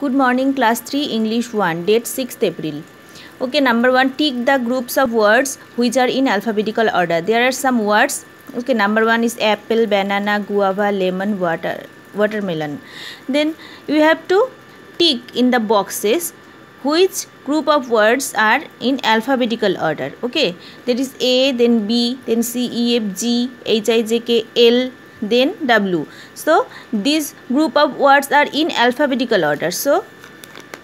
Good morning, class 3, English 1, date 6th April. Okay, number 1, tick the groups of words which are in alphabetical order. There are some words. Okay, number 1 is apple, banana, guava, lemon, water, watermelon. Then you have to tick in the boxes which group of words are in alphabetical order. Okay, there is A, then B, then C, E, F, G, H, I, J, K, L, then w. So this group of words are in alphabetical order. So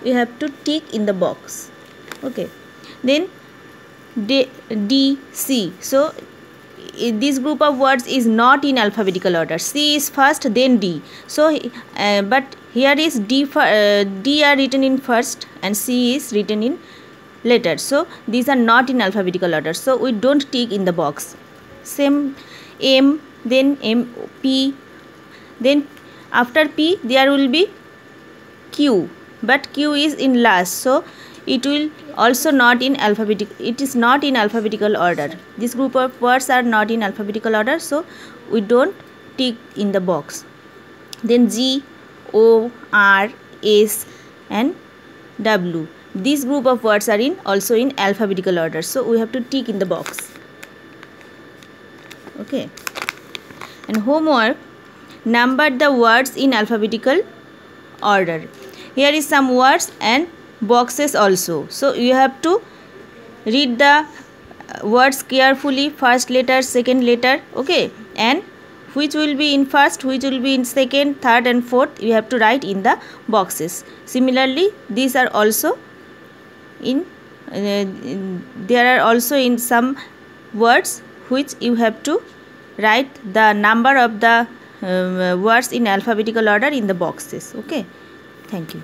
we have to tick in the box. Okay. Then d, d c. So this group of words is not in alphabetical order. C is first then d. So uh, but here is d for, uh, d are written in first and c is written in later. So these are not in alphabetical order. So we don't tick in the box. Same m then M P then after P there will be Q. But Q is in last so it will also not in alphabetical it is not in alphabetical order. This group of words are not in alphabetical order so we don't tick in the box. Then G O R S and W. This group of words are in also in alphabetical order so we have to tick in the box. Okay and homework number the words in alphabetical order. Here is some words and boxes also. So you have to read the uh, words carefully first letter second letter okay? And which will be in first which will be in second third and fourth you have to write in the boxes. Similarly these are also in uh, there are also in some words which you have to write the number of the uh, words in alphabetical order in the boxes. Okay? Thank you